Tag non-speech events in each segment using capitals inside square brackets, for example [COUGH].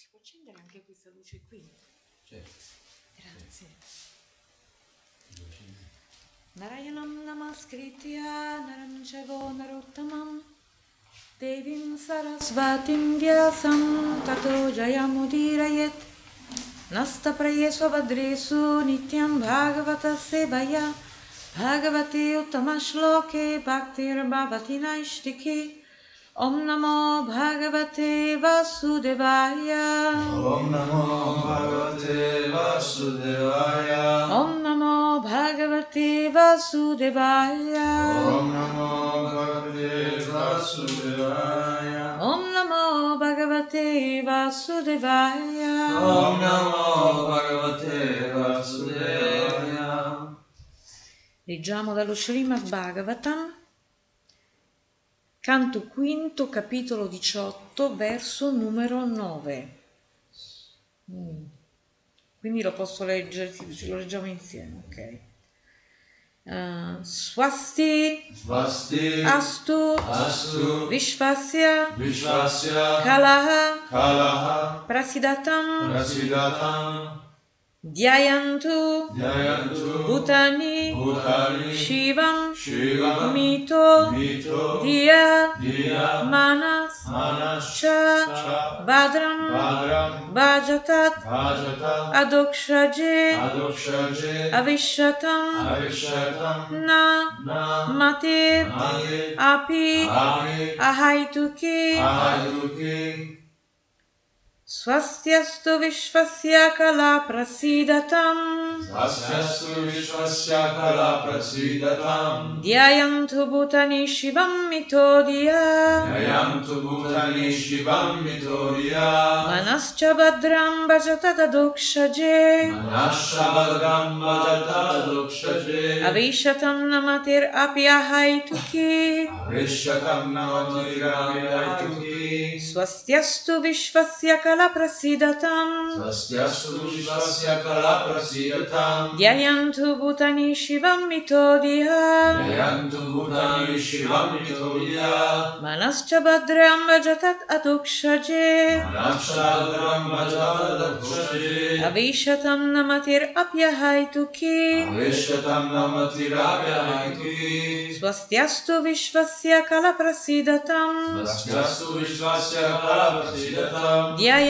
Si può accendere anche questa luce qui? Certo. Grazie. Narayanam namaskritya naram chavo narottamam devim sarasvatim vyasam tato jayamudirayet nastapraye svabhadresu nityam bhagavata sevaya bhagavate uttamashloke bhaktir bhavati naishtiki Om Namo Bhagavate Vasudevaya. Om Namo Bhagavate Vasudevaya. Om Namo Bhagavate Vasudevaya. Om Namo Bhagavate Vasudevaya. Om Namo Bhagavate Vasudevaya. Om Namo Bhagavate Vasudevaya. Leggiamo dallo Srimad Bhagavatam, canto quinto, capitolo 18, verso numero 9. Mm. Quindi lo posso leggere, lo leggiamo insieme, ok. Uh, swasti. Svasti astu. Astu. Vishvasya. Vishvasya. Kalaha. Kalaha. Prasidatam. Prasidatam dhyayantu Dhyayantu bhutani. Bhutani. Shivam. Shivam. Mito. Mito. Diya Diya Manas. Manas. Cha. Cha. Badram Bhadram Bhajatat Bhajata Adokshaje Adokshaje Avishatam Avishatam Na Na Matir Mani Api Ami Ahaituki Ahayuki Swastyastu Vishvasya Kala Prasidatam Asyastu Vishvasya Kala Prasidatam Dhyayantu Bhutani Shivam Mitodiya Yayantu Bhutani Shivam Vitoriya Manascha Badram Bhajatat Adokshaje Manashabhadram Vajata Dokshaje Avishatam Namatir Api Ahaituki Arishatam Navamiramayatuki Swastyastu Vishvasya Kala Prasidatam Swastyastu Vishvasya Kala Prasidatam Dhyayantu Bhutani Shivam Mitodiya Yayantu Bhutani Shivam Vitoriya Manascha Badram Bhajatat Adokshaje Manashabhadram Vajata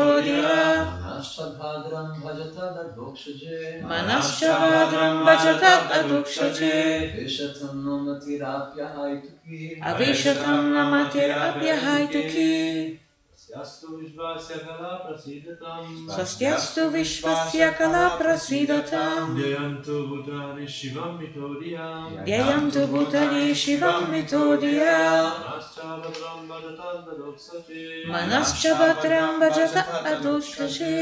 Mitodiya Manashabhadram Bhajata Dokshaje Manascha Badram Bhajatat Adokshaje Vishatam Nomatirapya Haituki Avishatam Namatir Api Ahaituki Svastiastu Vishvasya Kala Prasidatam Svastiastu Vishvasya Kala Prasidatam Dhyayantu Bhutani Shivam Vitoriya Dhyayantu Bhutani Shivam Mitodiya मनश्च भजत अदुष्टसे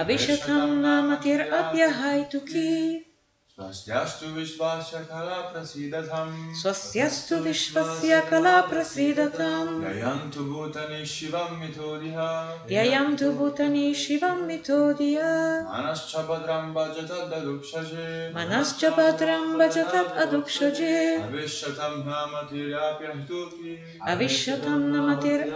अविशतं नामतिर्याहायितु के स्वस्यास्तु विश्वास्य कला प्रसीदताम् स्वस्यास्तु विश्वस्य कला प्रसीदताम् अयन्तु भूतनि शिवं मिथोरिः व्ययम् तु भूतनि शिवं मिथोरिह मनश्च भद्रम्बत ददुक्षजे मनश्च भद्रम्बत भज अविश्यतं न मतिरा अविश्यतं न मतिर्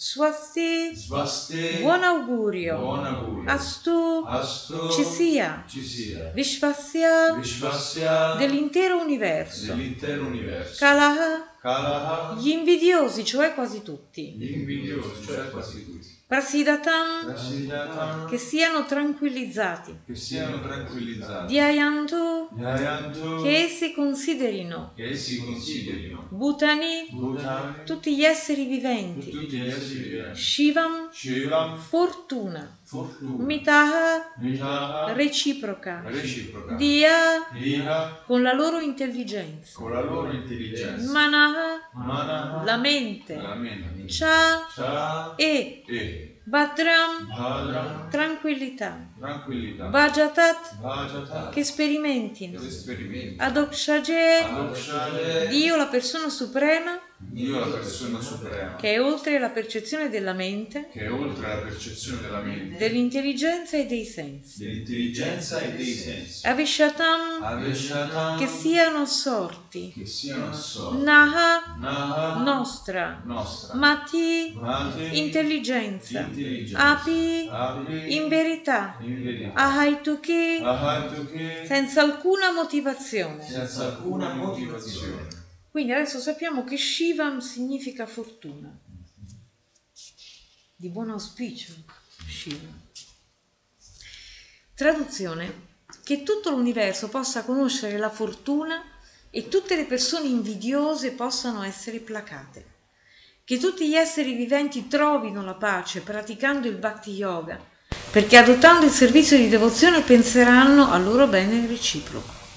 Swasti Svasti Buon augurio. Buon augurio. Astu. Astu. Ci sia. Ci sia. Vishvasya. Vishvasya. Dell'intero universo. Dell'intero universo. Kalaha. Kalaha. Gli invidiosi cioè quasi tutti. Gli invidiosi cioè quasi tutti Prasidatam Prasidatam che siano tranquillizzati. Che siano tranquillizzati. Dhyayantu Yayantu che essi considerino. Che essi considerino. Bhutani. Bhutani. Tutti gli esseri viventi. Tutti gli esseri viventi. Shivam. Shivam. Fortuna fortuna Mitaha reciproca reciproca Dia Diha con la loro intelligenza con la loro intelligenza Mana Manaha, Manaha. la mente. La mente. Cha Cha. e E. Bhadram, Bhadra. tranquillità. Tranquillità. Vajatat, Vajata. che sperimentino. Esperimenti. Adokshaje, Adokshale. Dio la persona suprema Dio la persona suprema. che è oltre la percezione della mente, Che è oltre la percezione della mente. dell'intelligenza e dei sensi. Dell'intelligenza e dei sensi. Avishatam, Aveshata. che siano assorti. Che siano assorti. Naha, Naha. nostra. Nostra. Mati, Mate. intelligenza. Intelligenza. Api, Api. in verità. In verità. Ahaituki, Ahatuke. senza alcuna motivazione. Senza alcuna motivazione. Quindi adesso sappiamo che Shivam significa fortuna. Di buon auspicio, Shivam. Traduzione. Che tutto l'universo possa conoscere la fortuna e tutte le persone invidiose possano essere placate. Che tutti gli esseri viventi trovino la pace praticando il Bhakti Yoga, perché adottando il servizio di devozione penseranno al loro bene reciproco.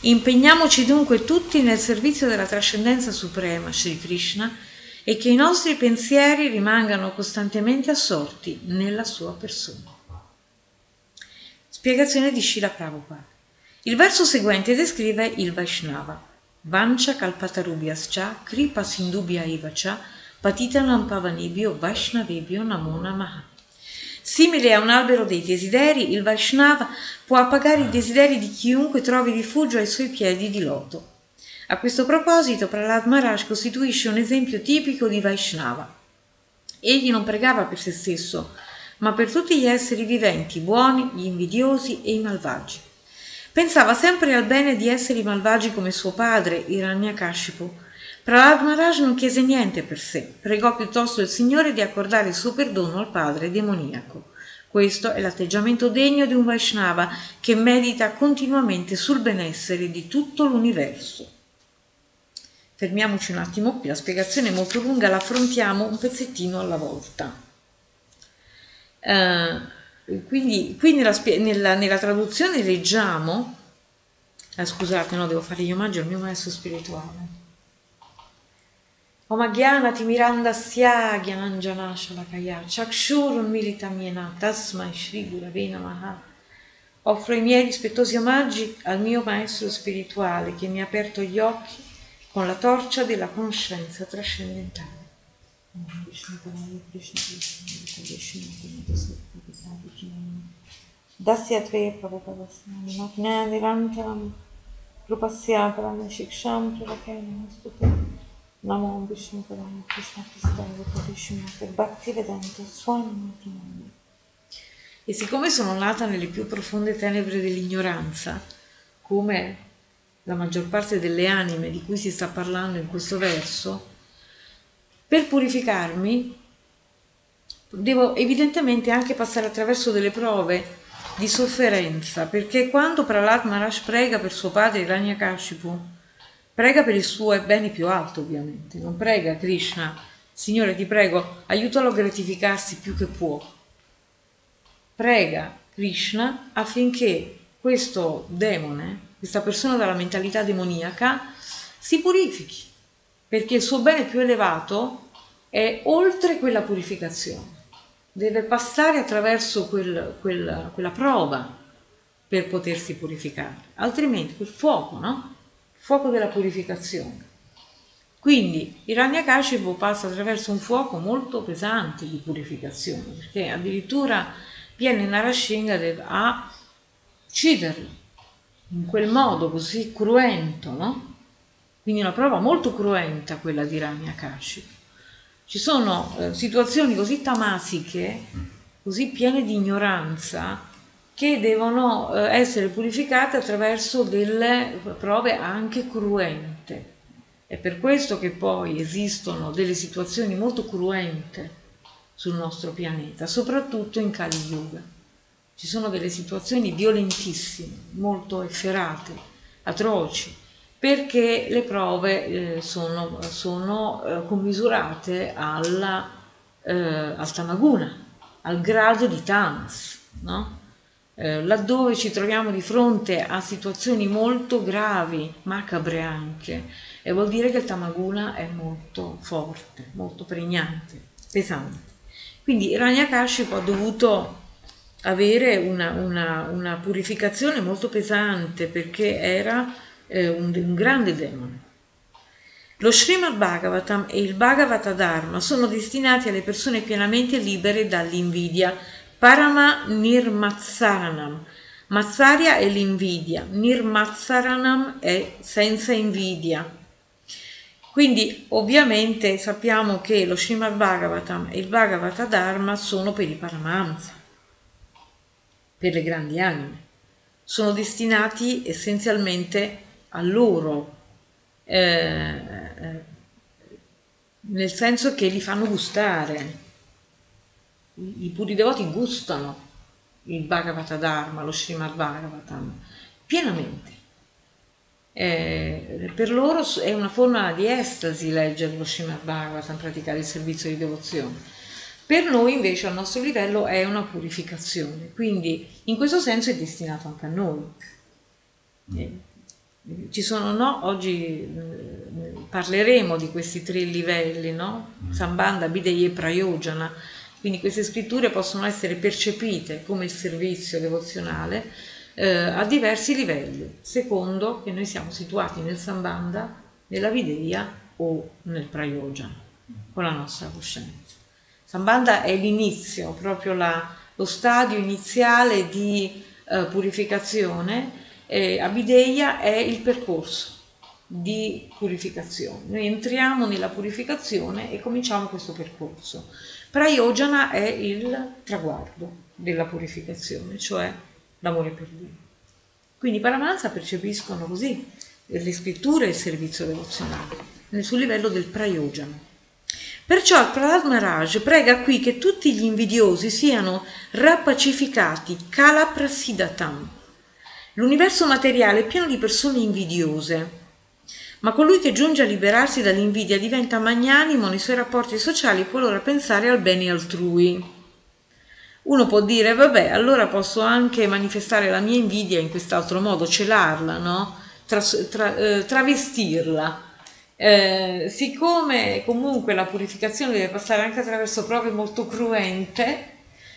Impegniamoci dunque tutti nel servizio della trascendenza suprema, Sri Krishna, e che i nostri pensieri rimangano costantemente assorti nella sua persona. Spiegazione di Shila Prabhupada. Il verso seguente descrive il Vaishnava. Vancha kalpatarubhyascha kripa sindubhya ivacha patitanam pavanibhyo vaishnavebhyo namo namaha. Simile a un albero dei desideri, il Vaishnava può appagare i desideri di chiunque trovi rifugio ai suoi piedi di loto. A questo proposito, Prahlad Maharaj costituisce un esempio tipico di Vaishnava. Egli non pregava per se stesso, ma per tutti gli esseri viventi, buoni, gli invidiosi e i malvagi. Pensava sempre al bene di esseri malvagi come suo padre, Hiranyakashipu. Prahlad Maharaj non chiese niente per sé, pregò piuttosto il Signore di accordare il suo perdono al padre demoniaco. Questo è l'atteggiamento degno di un Vaishnava che medita continuamente sul benessere di tutto l'universo. Fermiamoci un attimo qui, la spiegazione è molto lunga, la affrontiamo un pezzettino alla volta. Uh, quindi qui nella, nella, nella, traduzione leggiamo, ah, scusate, no, devo fare gli omaggi al mio maestro spirituale. Omagyana timirandasya gyananjana shalakaya chakshurun militamyena tasmai shri gurave namaha. Offro i miei rispettosi omaggi al mio maestro spirituale che mi ha aperto gli occhi con la torcia della conoscenza trascendentale. Dasya tre prabhupadasnami natna nirantaram rupasya parana shiksham pravakena stute namo vishnu parana krishna prasthaya padishma per bhakti vedanta swami name. E siccome sono nata nelle più profonde tenebre dell'ignoranza, come la maggior parte delle anime di cui si sta parlando in questo verso, per purificarmi devo evidentemente anche passare attraverso delle prove di sofferenza, perché quando Prahlad Maharaj prega per suo padre Hiranyakashipu, prega per il suo bene più alto ovviamente, non prega Krishna, Signore ti prego, aiutalo a gratificarsi più che può. Prega Krishna affinché questo demone, questa persona dalla mentalità demoniaca, si purifichi, perché il suo bene più elevato è oltre quella purificazione. Deve passare attraverso quel, quel, quella prova per potersi purificare, altrimenti quel fuoco, no? Fuoco della purificazione. Quindi il Ragnakashipu passa attraverso un fuoco molto pesante di purificazione, perché addirittura viene Narashingadev a ucciderlo in quel modo così cruento, no? Quindi una prova molto cruenta quella di Ragnakashipu. Ci sono eh, situazioni così tamasiche, così piene di ignoranza, che devono eh, essere purificate attraverso delle prove anche cruente. È per questo che poi esistono delle situazioni molto cruente sul nostro pianeta, soprattutto in Kali Yuga. Ci sono delle situazioni violentissime, molto efferate, atroci, perché le prove eh, sono, sono eh, commisurate alla, eh, al Tamaguna, al grado di Tamas. No? Eh, laddove ci troviamo di fronte a situazioni molto gravi, macabre anche, e vuol dire che il Tamaguna è molto forte, molto pregnante, pesante. Quindi Ranyakaship ha dovuto avere una, una, una, purificazione molto pesante perché era eh, un, un, grande demone. Lo Srimad Bhagavatam e il Bhagavata Dharma sono destinati alle persone pienamente libere dall'invidia, Parama Nirmatsaranam. Mazzarya è l'invidia, Nirmatsaranam è senza invidia. Quindi ovviamente sappiamo che lo Srimad Bhagavatam e il Bhagavata Dharma sono per i Paramahamsa per le grandi anime. Sono destinati essenzialmente a loro, eh, eh, nel senso che li fanno gustare. I, puri devoti gustano il Bhagavata Dharma, lo Srimad Bhagavatam, pienamente. Eh, per loro è una forma di estasi leggere lo Srimad Bhagavatam, praticare il servizio di devozione per noi invece al nostro livello è una purificazione, quindi in questo senso è destinato anche a noi. Eh, ci sono, no? Oggi eh, parleremo di questi tre livelli, no? Mm. Sambanda, Bidei e Prayojana. Quindi queste scritture possono essere percepite come il servizio devozionale eh, a diversi livelli, secondo che noi siamo situati nel Sambanda, nella Videya o nel Prayojana, con la nostra coscienza. Sambanda è l'inizio, proprio la, lo stadio iniziale di eh, purificazione, e Abideia è il percorso di purificazione. Noi entriamo nella purificazione e cominciamo questo percorso. Prayojana è il traguardo della purificazione, cioè l'amore per Dio. Quindi i Paramansa percepiscono così le scritture e il servizio devozionale, sul livello del Prayojana. Perciò il Prahlad Maharaj prega qui che tutti gli invidiosi siano rapacificati, kalaprasidatam. L'universo materiale è pieno di persone invidiose, ma colui che giunge a liberarsi dall'invidia diventa magnanimo nei suoi rapporti sociali qualora pensare al bene altrui. Uno può dire, vabbè, allora posso anche manifestare la mia invidia in quest'altro modo, celarla, no? Tra, tra, eh, travestirla eh, siccome comunque la purificazione deve passare anche attraverso prove molto cruente,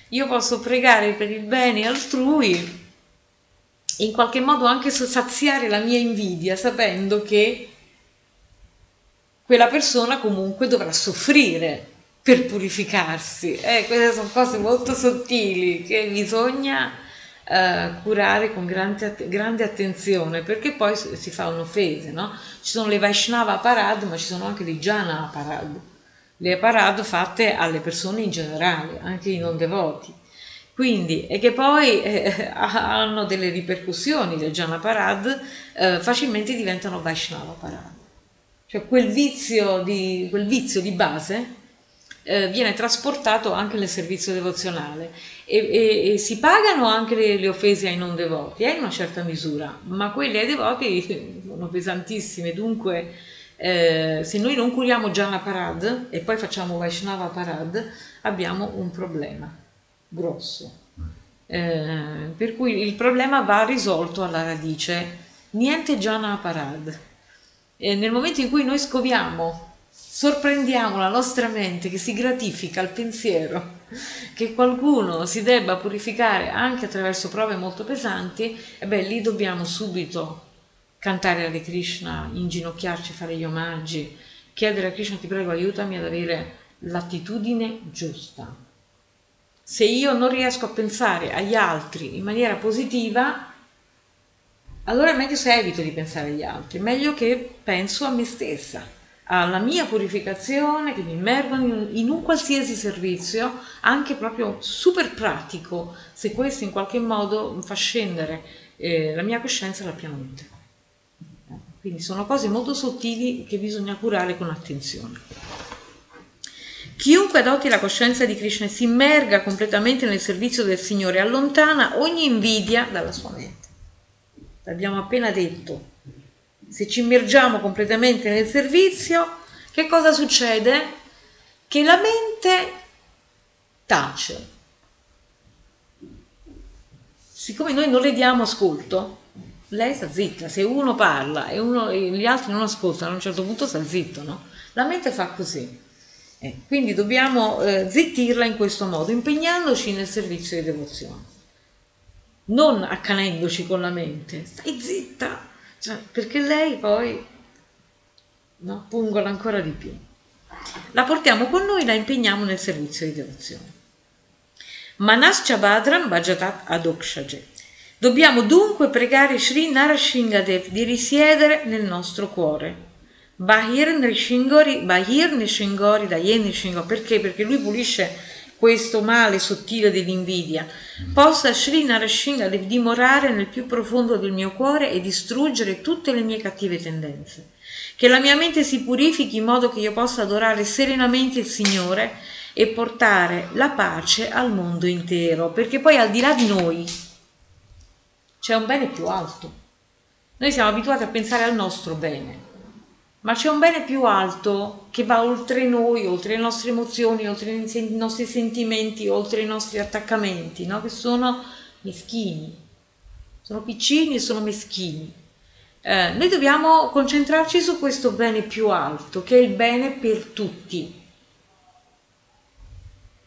io posso pregare per il bene altrui in qualche modo anche saziare la mia invidia sapendo che quella persona comunque dovrà soffrire per purificarsi. Eh, queste sono cose molto sottili che bisogna eh, curare con grande, grande, attenzione perché poi si fa un'offesa, no? Ci sono le Vaishnava Parad, ma ci sono anche le Jana Parad, le Parad fatte alle persone in generale, anche i non devoti. Quindi, e che poi eh, [LAUGHS] hanno delle ripercussioni, le Jana Parad eh, facilmente diventano Vaishnava Parad. Cioè quel vizio di, quel vizio di base eh, viene trasportato anche nel servizio devozionale e, e, e si pagano anche le, le, offese ai non devoti, eh, in una certa misura, ma quelle ai devoti sono pesantissime, dunque eh, se noi non curiamo Jana Parad e poi facciamo Vaishnava Parad abbiamo un problema grosso. Eh, per cui il problema va risolto alla radice, niente Jana Parad. E nel momento in cui noi scoviamo sorprendiamo la nostra mente che si gratifica al pensiero che qualcuno si debba purificare anche attraverso prove molto pesanti, e beh, lì dobbiamo subito cantare Hare Krishna, inginocchiarci, fare gli omaggi, chiedere a Krishna ti prego aiutami ad avere l'attitudine giusta. Se io non riesco a pensare agli altri in maniera positiva, allora è meglio se evito di pensare agli altri, meglio che penso a me stessa alla mia purificazione, che mi immergono in, un qualsiasi servizio, anche proprio super pratico, se questo in qualche modo fa scendere eh, la mia coscienza alla pianura. Quindi sono cose molto sottili che bisogna curare con attenzione. Chiunque adotti la coscienza di Krishna e si immerga completamente nel servizio del Signore allontana ogni invidia dalla sua mente. L'abbiamo appena detto, se ci immergiamo completamente nel servizio, che cosa succede? Che la mente tace. siccome noi non le diamo ascolto, lei sta zitta. Se uno parla e, uno, gli altri non ascoltano, a un certo punto sta zitto, no? La mente fa così. Eh, quindi dobbiamo eh, zittirla in questo modo, impegnandoci nel servizio di devozione. Non accanendoci con la mente, stai zitta, cioè, perché lei poi no, pungola ancora di più. La portiamo con noi, la impegniamo nel servizio di devozione. Manas Chabadram Bhajatat Adokshaje. Dobbiamo dunque pregare Sri Narashingadev di risiedere nel nostro cuore. Bahir Nrishingori, Bahir Nishingori, Dayen Nishingori, perché? Perché lui pulisce questo male sottile dell'invidia. Possa Sri Narashingadev dimorare nel più profondo del mio cuore e distruggere tutte le mie cattive tendenze. Che la mia mente si purifichi in modo che io possa adorare serenamente il Signore e portare la pace al mondo intero, perché poi al di là di noi c'è un bene più alto. Noi siamo abituati a pensare al nostro bene, ma c'è un bene più alto che va oltre noi, oltre le nostre emozioni, oltre i nostri sentimenti, oltre i nostri attaccamenti, no? che sono meschini, sono piccini e sono meschini. Eh, noi dobbiamo concentrarci su questo bene più alto, che è il bene per tutti.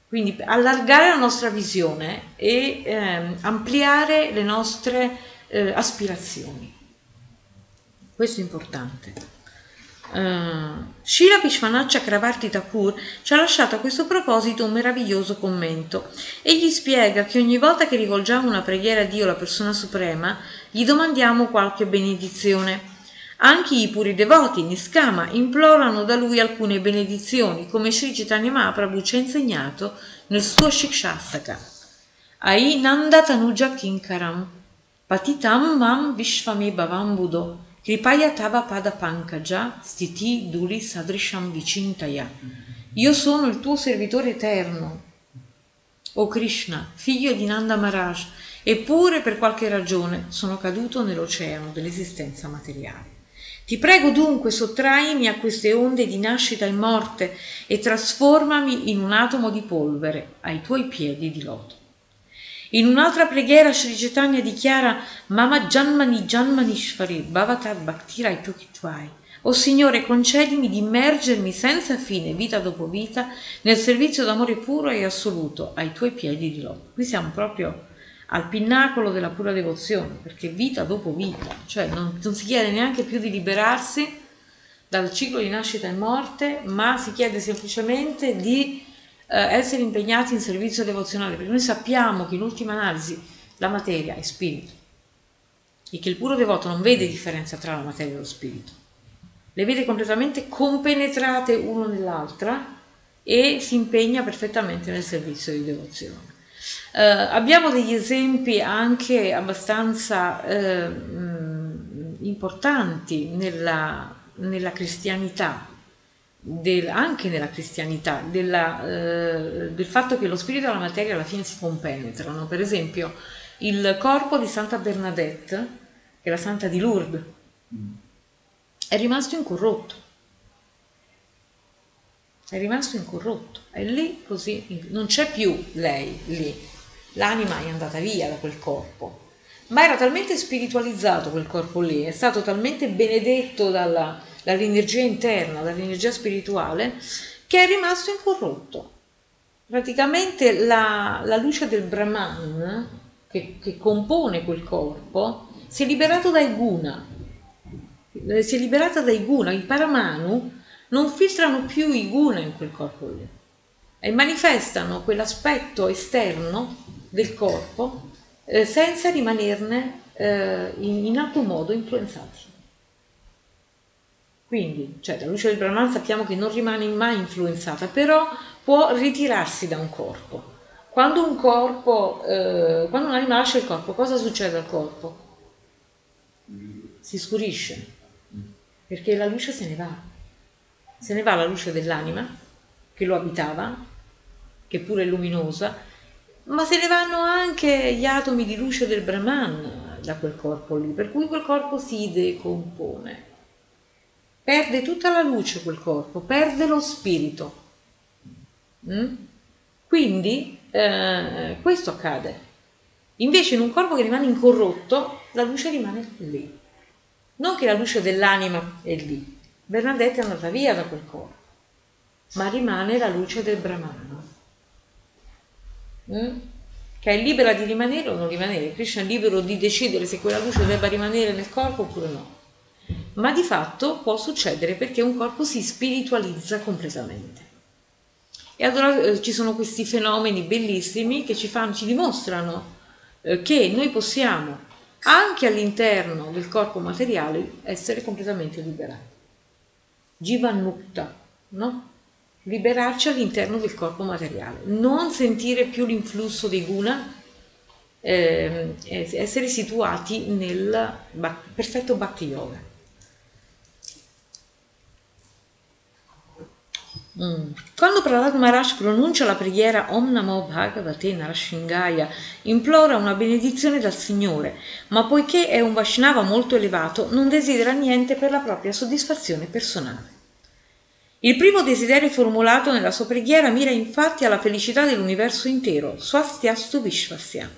Quindi allargare la nostra visione e eh, ampliare le nostre eh, aspirazioni. Questo è importante. Uh, Shila Vishwanath Chakravarti Thakur ci ha lasciato a questo proposito un meraviglioso commento. Egli spiega che ogni volta che rivolgiamo una preghiera a Dio, la persona suprema, gli domandiamo qualche benedizione. Anche i puri devoti, Niskama, implorano da lui alcune benedizioni, come Sri Chaitanya Mahaprabhu ci ha insegnato nel suo Shikshastaka. Ai Nanda Tanuja Kinkaram, Patitam Mam Vishvame Bhavam Kripaya Tava Pada Pankaja, Stiti Duri Sadrisham Vicintaya. Io sono il tuo servitore eterno, o Krishna, figlio di Nanda Maharaj, eppure per qualche ragione sono caduto nell'oceano dell'esistenza materiale. Ti prego dunque sottraimi a queste onde di nascita e morte e trasformami in un atomo di polvere ai tuoi piedi di loto. In un'altra preghiera Sri Chaitanya dichiara Mama Janmani Janmanishvari Bhavatar Bhaktirai Tukitwai. O Signore, concedimi di immergermi senza fine, vita dopo vita, nel servizio d'amore puro e assoluto ai tuoi piedi di loto. Qui siamo proprio al pinnacolo della pura devozione, perché vita dopo vita, cioè non, non si chiede neanche più di liberarsi dal ciclo di nascita e morte, ma si chiede semplicemente di essere impegnati in servizio devozionale, perché noi sappiamo che in ultima analisi la materia è spirito e che il puro devoto non vede differenza tra la materia e lo spirito, le vede completamente compenetrate uno nell'altra e si impegna perfettamente nel servizio di devozione. Uh, abbiamo degli esempi anche abbastanza uh, mh, importanti nella, nella cristianità, del, anche nella cristianità, della, uh, del fatto che lo spirito e la materia alla fine si compenetrano. Per esempio, il corpo di Santa Bernadette, che è la santa di Lourdes, è rimasto incorrotto. È rimasto incorrotto, è lì così, non c'è più lei lì l'anima è andata via da quel corpo, ma era talmente spiritualizzato quel corpo lì, è stato talmente benedetto dalla, dall'energia interna, dall'energia spirituale, che è rimasto incorrotto. Praticamente la, la luce del Brahman, che, che, compone quel corpo, si è liberato dai guna, si è liberata dai guna, i paramanu non filtrano più i guna in quel corpo lì e manifestano quell'aspetto esterno del corpo eh, senza rimanerne eh, in, in, alcun modo influenzati. Quindi, cioè, la luce del Brahman sappiamo che non rimane mai influenzata, però può ritirarsi da un corpo. Quando un corpo, eh, quando un'anima lascia il corpo, cosa succede al corpo? Si scurisce, perché la luce se ne va. Se ne va la luce dell'anima che lo abitava, che pure è luminosa, ma se ne vanno anche gli atomi di luce del Brahman da quel corpo lì, per cui quel corpo si decompone. Perde tutta la luce quel corpo, perde lo spirito. Mm? Quindi eh, questo accade. Invece in un corpo che rimane incorrotto, la luce rimane lì. Non che la luce dell'anima è lì. Bernadette è andata via da quel corpo, ma rimane la luce del Brahmano. Mm? Che è libera di rimanere o non rimanere. Krishna è libero di decidere se quella luce debba rimanere nel corpo oppure no. Ma di fatto può succedere perché un corpo si spiritualizza completamente. E allora eh, ci sono questi fenomeni bellissimi che ci, fanno, ci dimostrano eh, che noi possiamo, anche all'interno del corpo materiale, essere completamente liberati. Jivanmukta, no? Liberarci all'interno del corpo materiale, non sentire più l'influsso dei guna, eh, essere situati nel perfetto Bhakti Yoga. Mm. Quando Prahlad Maharaj pronuncia la preghiera Om Namo Bhagavate Narashingaya, implora una benedizione dal Signore, ma poiché è un Vaishnava molto elevato, non desidera niente per la propria soddisfazione personale. Il primo desiderio formulato nella sua preghiera mira infatti alla felicità dell'universo intero, Swastyastu Vishvasya.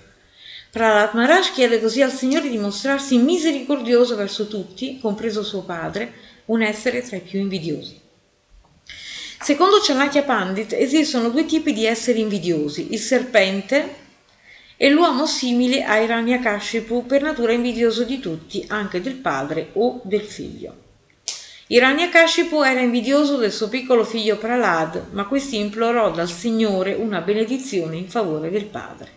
Prahlad Maharaj chiede così al Signore di mostrarsi misericordioso verso tutti, compreso suo padre, un essere tra i più invidiosi. Secondo Chanakya Pandit esistono due tipi di esseri invidiosi, il serpente e l'uomo simile a Hiranyakashipu, per natura invidioso di tutti, anche del padre o del figlio. Hiranyakashipu era invidioso del suo piccolo figlio Pralad, ma questi implorò dal Signore una benedizione in favore del padre.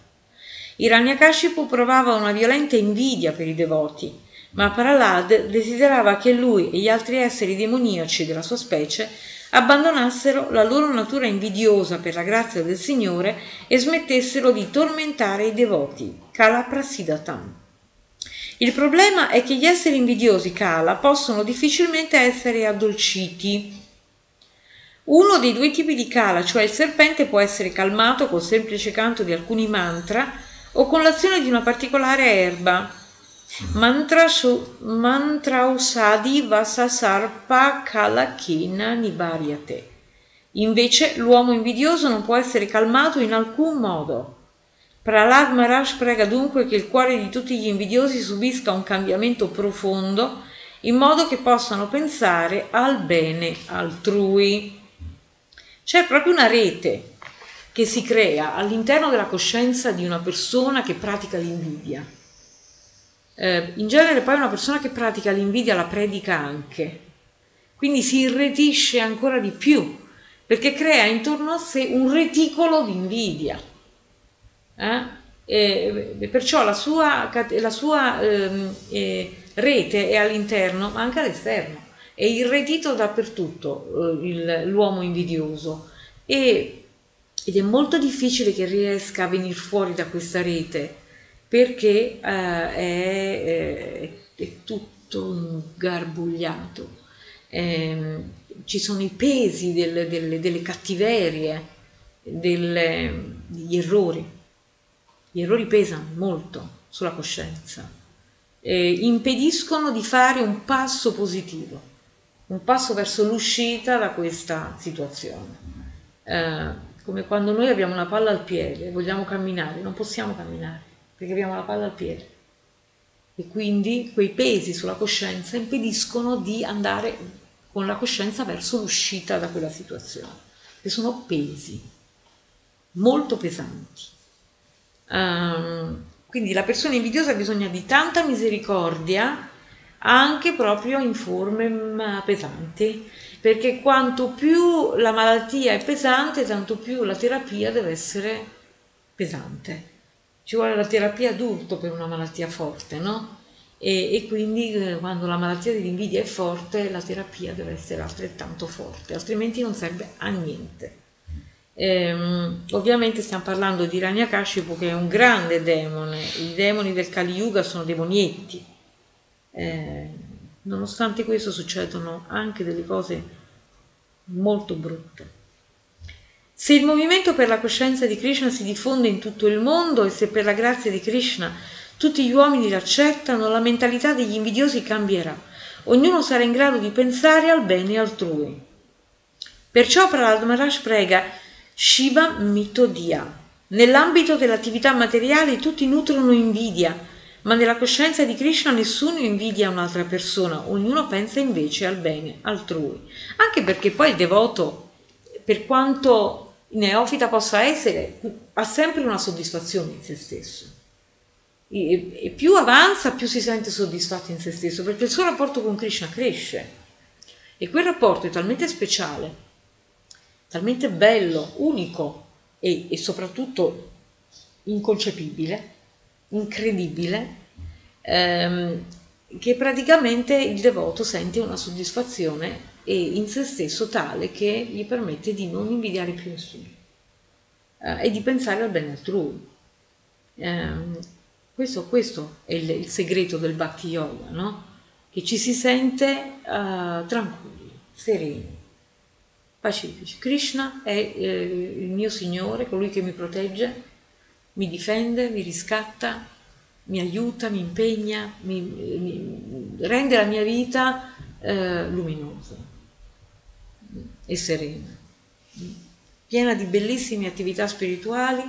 Hiranyakashipu provava una violenta invidia per i devoti, ma Pralad desiderava che lui e gli altri esseri demoniaci della sua specie abbandonassero la loro natura invidiosa per la grazia del Signore e smettessero di tormentare i devoti. Kala Prasidatam. Il problema è che gli esseri invidiosi Kala possono difficilmente essere addolciti. Uno dei due tipi di Kala, cioè il serpente, può essere calmato col semplice canto di alcuni mantra o con l'azione di una particolare erba, Mantra, su, mantra usadi vasasarpa kalakina nibaryate. Invece l'uomo invidioso non può essere calmato in alcun modo. Prahlad Maharaj prega dunque che il cuore di tutti gli invidiosi subisca un cambiamento profondo in modo che possano pensare al bene altrui. C'è proprio una rete che si crea all'interno della coscienza di una persona che pratica l'invidia eh, in genere poi una persona che pratica l'invidia la predica anche, quindi si irretisce ancora di più, perché crea intorno a sé un reticolo di invidia. Eh? E, perciò la sua, la sua ehm, eh, rete è all'interno, ma anche all'esterno. È irretito dappertutto eh, l'uomo invidioso e, ed è molto difficile che riesca a venire fuori da questa rete perché eh, è, è, è, tutto garbugliato. Eh, ci sono i pesi del, delle, delle cattiverie, delle, degli errori. Gli errori pesano molto sulla coscienza, eh, impediscono di fare un passo positivo, un passo verso l'uscita da questa situazione. Eh, come quando noi abbiamo una palla al piede e vogliamo camminare, non possiamo camminare perché abbiamo la palla al piede. E quindi quei pesi sulla coscienza impediscono di andare con la coscienza verso l'uscita da quella situazione, che sono pesi molto pesanti. Um, quindi la persona invidiosa ha bisogno di tanta misericordia anche proprio in forme pesanti, perché quanto più la malattia è pesante, tanto più la terapia deve essere pesante ci vuole la terapia d'urto per una malattia forte, no? E, e quindi eh, quando la malattia dell'invidia è forte, la terapia deve essere altrettanto forte, altrimenti non serve a niente. Ehm, ovviamente stiamo parlando di Ranyakashipu che è un grande demone, i demoni del Kali Yuga sono demonietti. Eh, nonostante questo succedono anche delle cose molto brutte. Se il movimento per la coscienza di Krishna si diffonde in tutto il mondo e se per la grazia di Krishna tutti gli uomini l'accettano, la mentalità degli invidiosi cambierà. Ognuno sarà in grado di pensare al bene altrui. Perciò Prahlad Maharaj prega Shiva Mitodia, Nell'ambito dell'attività materiale tutti nutrono invidia, ma nella coscienza di Krishna nessuno invidia un'altra persona, ognuno pensa invece al bene altrui. Anche perché poi il devoto, per quanto neofita possa essere, ha sempre una soddisfazione in se stesso. E, più avanza, più si sente soddisfatto in se stesso, perché il suo rapporto con Krishna cresce. E quel rapporto è talmente speciale, talmente bello, unico e, e soprattutto inconcepibile, incredibile, ehm, che praticamente il devoto sente una soddisfazione in se stesso tale che gli permette di non invidiare più nessuno eh, e di pensare al bene altrui. Eh, questo, questo, è il, il, segreto del Bhakti Yoga, no? che ci si sente uh, tranquilli, sereni, pacifici. Krishna è eh, il mio Signore, colui che mi protegge, mi difende, mi riscatta, mi aiuta, mi impegna, mi, mi rende la mia vita eh, luminosa e serena, piena di bellissime attività spirituali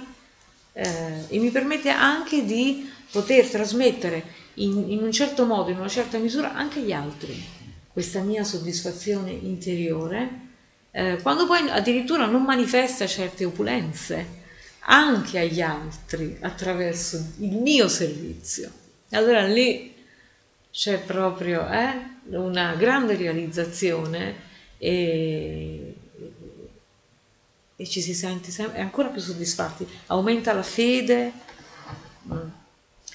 eh, e mi permette anche di poter trasmettere in, in un certo modo, in una certa misura, anche agli altri questa mia soddisfazione interiore, eh, quando poi addirittura non manifesta certe opulenze anche agli altri attraverso il mio servizio. Allora lì c'è proprio eh, una grande realizzazione e, e, ci si sente sempre, ancora più soddisfatti, aumenta la fede.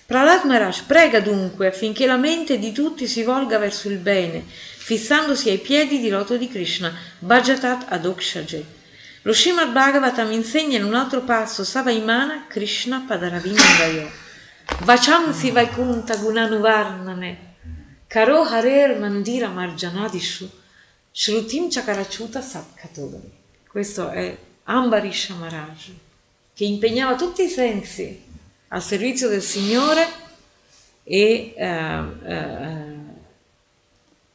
Prahlad Maharaj prega dunque affinché la mente di tutti si volga verso il bene, fissandosi ai piedi di loto di Krishna, Bhajatat Adokshaje. Lo Srimad Bhagavatam insegna in un altro passo Savaimana Krishna Padaravindayo. Vachamsi Vaikunta Gunanuvarnane Karo Harer Mandira Marjanadishu Shrutim Chakarachuta Satkatodari. Questo è Ambarish Maharaj, che impegnava tutti i sensi al servizio del Signore e uh, uh,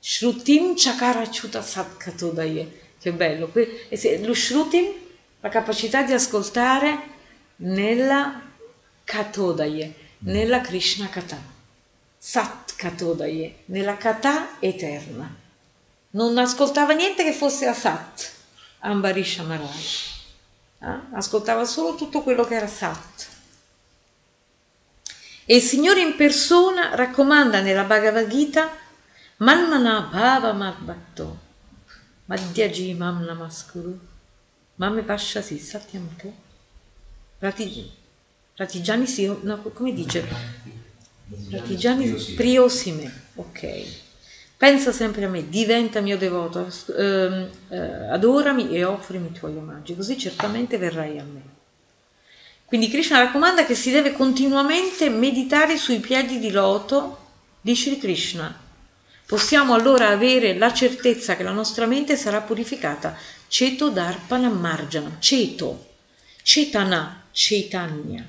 Shrutim Chakarachuta Satkatodaya. Che bello. Lo Shrutim, la capacità di ascoltare nella Katodaye, nella Krishna Kata. Sat Katodaye, nella Kata eterna. Non ascoltava niente che fosse Asat, Ambarisha Maharaj. Eh? Ascoltava solo tutto quello che era Sat. E il Signore in persona raccomanda nella Bhagavad Gita Manmana Bhava Madbhatto Madhyaji Mam Namaskuru Mame Vashasi Satyamto Ratigiani si, no, come dice? Ratigiani Priosime, ok. Pensa sempre a me, diventa mio devoto, eh, eh, adorami e offrimi i tuoi omaggi, così certamente verrai a me. Quindi Krishna raccomanda che si deve continuamente meditare sui piedi di loto di Sri Krishna. Possiamo allora avere la certezza che la nostra mente sarà purificata. Ceto Darpana Marjana, Ceto, Cetana, Cetanya.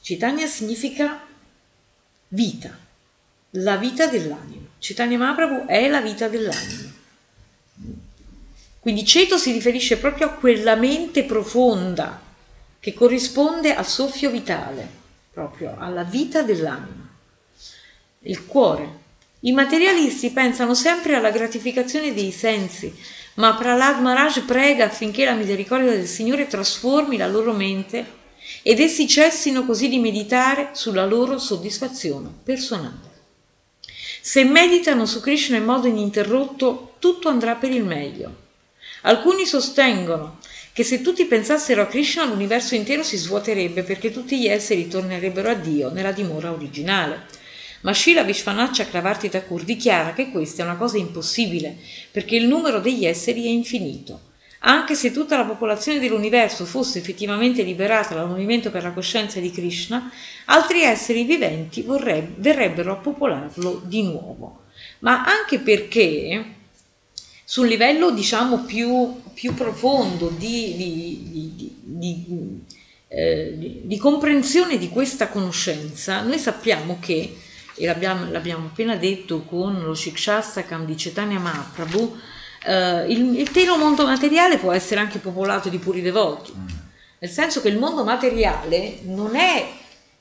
Cetanya significa vita, la vita dell'anima. Chaitanya Mahaprabhu è la vita dell'anima. Quindi ceto si riferisce proprio a quella mente profonda che corrisponde al soffio vitale, proprio alla vita dell'anima. Il cuore. I materialisti pensano sempre alla gratificazione dei sensi, ma Prahlad Maharaj prega affinché la misericordia del Signore trasformi la loro mente ed essi cessino così di meditare sulla loro soddisfazione personale. Se meditano su Krishna in modo ininterrotto, tutto andrà per il meglio. Alcuni sostengono che se tutti pensassero a Krishna l'universo intero si svuoterebbe perché tutti gli esseri tornerebbero a Dio nella dimora originale. Ma Shila Vishwanath Chakravarti Thakur dichiara che questa è una cosa impossibile perché il numero degli esseri è infinito. Anche se tutta la popolazione dell'universo fosse effettivamente liberata dal movimento per la coscienza di Krishna, altri esseri viventi vorreb- verrebbero a popolarlo di nuovo. Ma anche perché sul livello diciamo più, più profondo di, di, di, eh, di, comprensione di questa conoscenza, noi sappiamo che, e l'abbiamo, l'abbiamo appena detto con lo Shikshastakam di Chaitanya Mahaprabhu, Uh, il, il mondo materiale può essere anche popolato di puri devoti. Mm. nel senso che il mondo materiale non è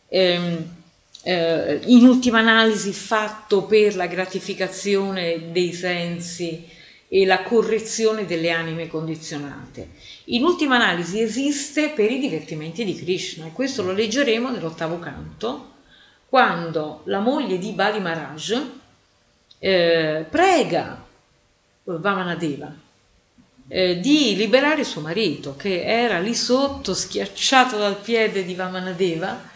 ehm, eh, in ultima analisi fatto per la gratificazione dei sensi e la correzione delle anime condizionate. In ultima analisi esiste per i divertimenti di Krishna e questo lo leggeremo nell'ottavo canto, quando la moglie di Bali Maharaj eh, prega Vamanadeva eh, di liberare suo marito che era lì sotto schiacciato dal piede di Vamanadeva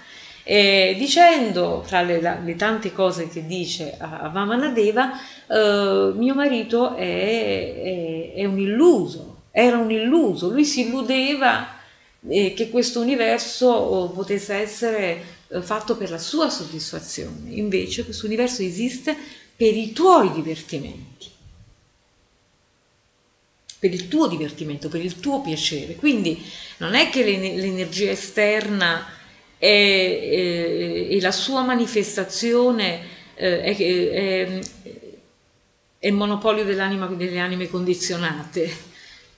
eh, dicendo tra le, le, tante cose che dice a, a Vamanadeva eh, mio marito è, è, è, un illuso era un illuso lui si illudeva eh, che questo universo oh, potesse essere eh, fatto per la sua soddisfazione invece questo universo esiste per i tuoi divertimenti per il tuo divertimento, per il tuo piacere. Quindi non è che l'energia esterna e, la sua manifestazione eh, è, è, è, il monopolio delle anime condizionate.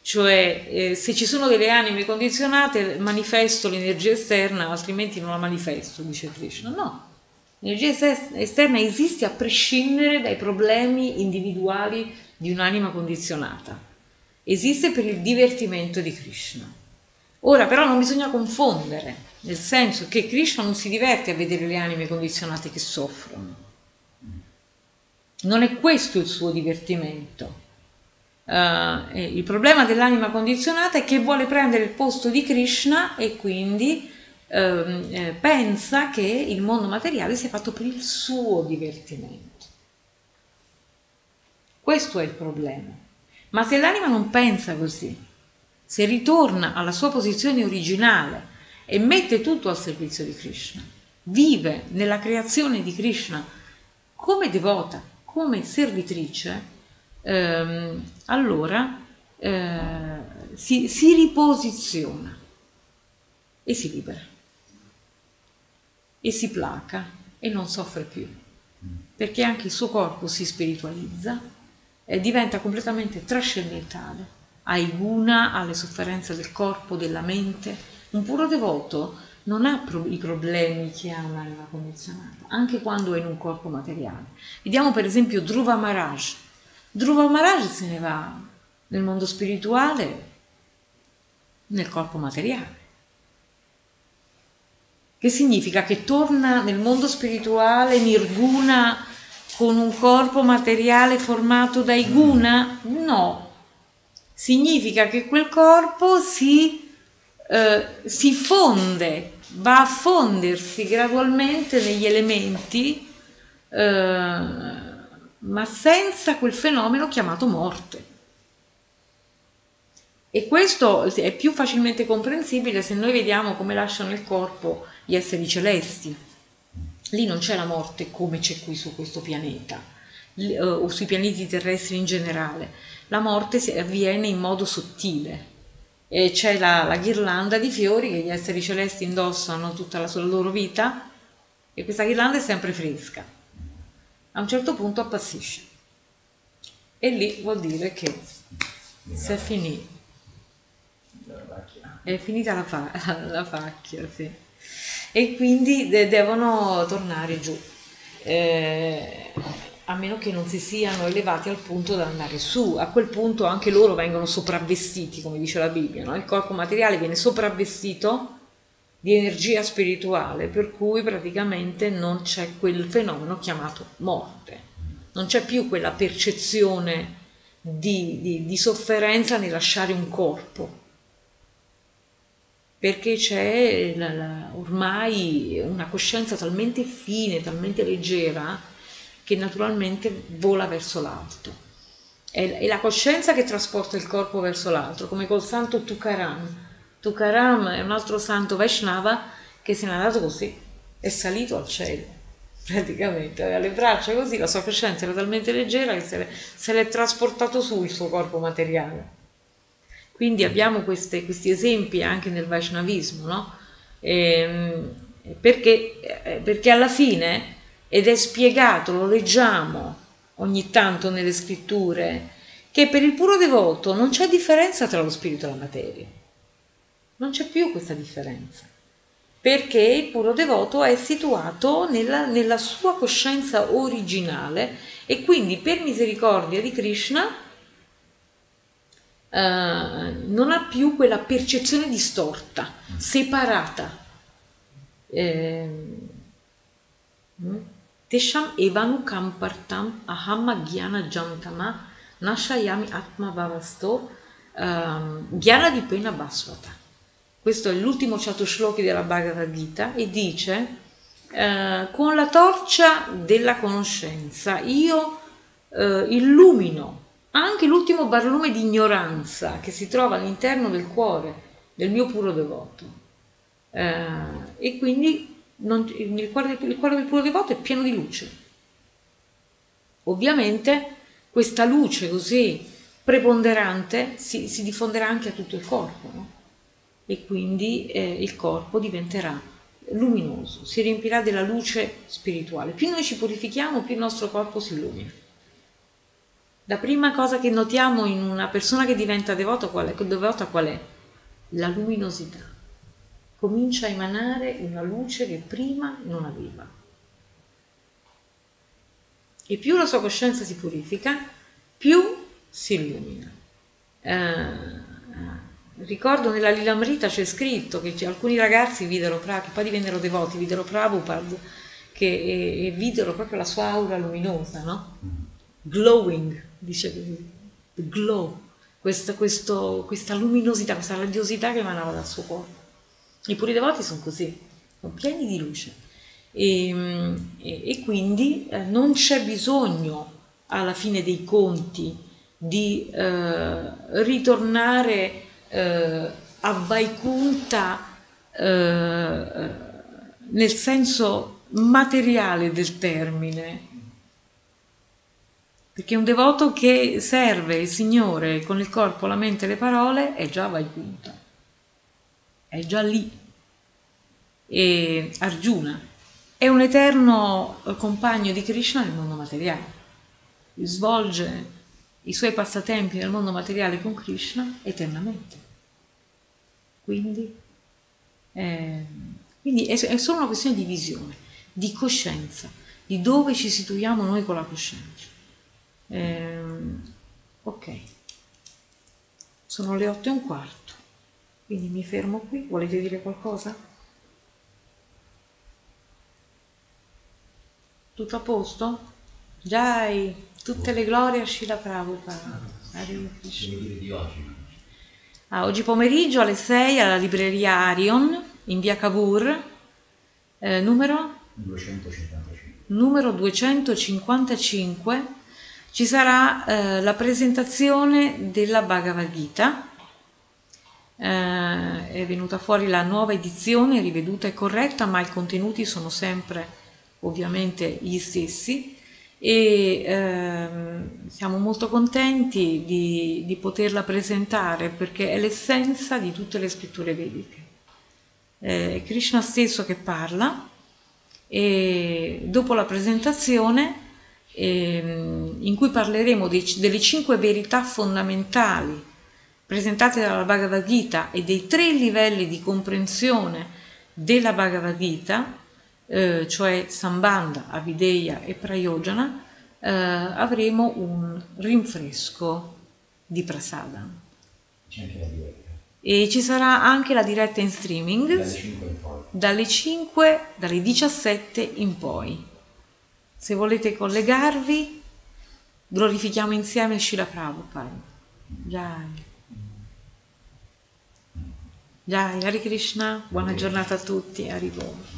Cioè, eh, se ci sono delle anime condizionate, manifesto l'energia esterna, altrimenti non la manifesto, dice Krishna. No, l'energia esterna esiste a prescindere dai problemi individuali di un'anima condizionata esiste per il divertimento di Krishna. Ora però non bisogna confondere, nel senso che Krishna non si diverte a vedere le anime condizionate che soffrono. Non è questo il suo divertimento. Uh, il problema dell'anima condizionata è che vuole prendere il posto di Krishna e quindi uh, pensa che il mondo materiale sia fatto per il suo divertimento. Questo è il problema. Ma se l'anima non pensa così, se ritorna alla sua posizione originale e mette tutto al servizio di Krishna, vive nella creazione di Krishna come devota, come servitrice, ehm, allora eh, si, si riposiziona e si libera e si placa e non soffre più, perché anche il suo corpo si spiritualizza eh, diventa completamente trascendentale, ai guna, alle sofferenze del corpo, della mente. Un puro devoto non ha pro- i problemi che ha un'anima condizionata, anche quando è in un corpo materiale. Vediamo per esempio Dhruva Maharaj. Dhruva Maharaj se ne va nel mondo spirituale, nel corpo materiale. Che significa che torna nel mondo spirituale nirguna con un corpo materiale formato dai guna? No. Significa che quel corpo si, eh, si fonde, va a fondersi gradualmente negli elementi, eh, ma senza quel fenomeno chiamato morte. E questo è più facilmente comprensibile se noi vediamo come lasciano il corpo gli esseri celesti lì non c'è la morte come c'è qui su questo pianeta eh, o sui pianeti terrestri in generale. La morte avviene in modo sottile. E c'è la, la ghirlanda di fiori che gli esseri celesti indossano tutta la loro vita e questa ghirlanda è sempre fresca. A un certo punto appassisce. E lì vuol dire che si è finito. È finita la, fa- [LAUGHS] la facchia, sì e quindi de- devono tornare giù. Eh, a meno che non si siano elevati al punto da andare su. A quel punto anche loro vengono sopravvestiti, come dice la Bibbia, no? il corpo materiale viene sopravvestito di energia spirituale, per cui praticamente non c'è quel fenomeno chiamato morte, non c'è più quella percezione di, di, di sofferenza nel lasciare un corpo perché c'è la, la, ormai una coscienza talmente fine, talmente leggera, che naturalmente vola verso l'alto. È, la coscienza che trasporta il corpo verso l'altro, come col santo Tukaram. Tukaram è un altro santo Vaishnava che se n'è andato così, è salito al cielo, [LAUGHS] praticamente, aveva le braccia così, la sua coscienza era talmente leggera che se, l'è, trasportato su il suo corpo materiale. Quindi abbiamo queste, questi esempi anche nel Vaishnavismo, no? ehm, perché, eh, perché alla fine, ed è spiegato, lo leggiamo ogni tanto nelle scritture, che per il puro devoto non c'è differenza tra lo spirito e la materia. Non c'è più questa differenza, perché il puro devoto è situato nella, nella sua coscienza originale e quindi per misericordia di Krishna eh, non ha più quella percezione distorta, separata. Eh, Tesham evanu kampartam aham jnana jantama nashayami atma bhavasto um, jnana di pena basvata. Questo è l'ultimo Chatushloki della Bhagavad Gita e dice eh, con la torcia della conoscenza io eh, illumino anche l'ultimo barlume di ignoranza che si trova all'interno del cuore del mio puro devoto. Eh, e quindi non, il, cuore, il cuore del puro devoto è pieno di luce. Ovviamente questa luce così preponderante si, si diffonderà anche a tutto il corpo no? E quindi eh, il corpo diventerà luminoso, si riempirà della luce spirituale. Più noi ci purifichiamo, più il nostro corpo si illumina. La prima cosa che notiamo in una persona che diventa devoto qual è? devota qual è? La luminosità. Comincia a emanare una luce che prima non aveva. E più la sua coscienza si purifica, più si illumina. Eh, ricordo nella Lilamrita c'è scritto che alcuni ragazzi videro, che poi divennero devoti, videro Prabhupada che, e, e videro proprio la sua aura luminosa, no? Glowing, dice glow, questa, questo, questa luminosità, questa radiosità che emanava dal suo corpo. I puri devoti sono così, sono pieni di luce e, e, e quindi eh, non c'è bisogno alla fine dei conti di eh, ritornare eh, a Vaikunta eh, nel senso materiale del termine, perché un devoto che serve il Signore con il corpo, la mente e le parole è già Vaikunta, è già lì. E Arjuna è un eterno compagno di Krishna nel mondo materiale, svolge i suoi passatempi nel mondo materiale con Krishna eternamente. Quindi, eh, quindi è, è solo una questione di visione, di coscienza, di dove ci situiamo noi con la coscienza. Eh, ok, sono le otto e un quarto, quindi mi fermo qui. Volete dire qualcosa? Tutto a posto? Dai, tutte le glorie a Shila Prabhupada. Ah, oggi pomeriggio alle 6 alla libreria Arion in via Cavour, eh, numero? 255. Numero 255 ci sarà eh, la presentazione della Bhagavad Gita. Eh, è venuta fuori la nuova edizione, riveduta e corretta, ma i contenuti sono sempre ovviamente gli stessi e ehm, siamo molto contenti di, di, poterla presentare perché è l'essenza di tutte le scritture vediche. È Krishna stesso che parla e dopo la presentazione ehm, in cui parleremo dei, delle cinque verità fondamentali presentate dalla Bhagavad Gita e dei tre livelli di comprensione della Bhagavad Gita, eh, cioè Sambandha, Avideya e Prayojana, eh, avremo un rinfresco di Prasada. C'è anche la diretta. E ci sarà anche la diretta in streaming Dalle 5 in poi. dalle 5, dalle 17 in poi. Se volete collegarvi, glorifichiamo insieme Shila Prabhupada. Jai. Jai, Hare Krishna, buona giornata a tutti, Arrivo.